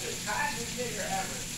the kindest nigger ever.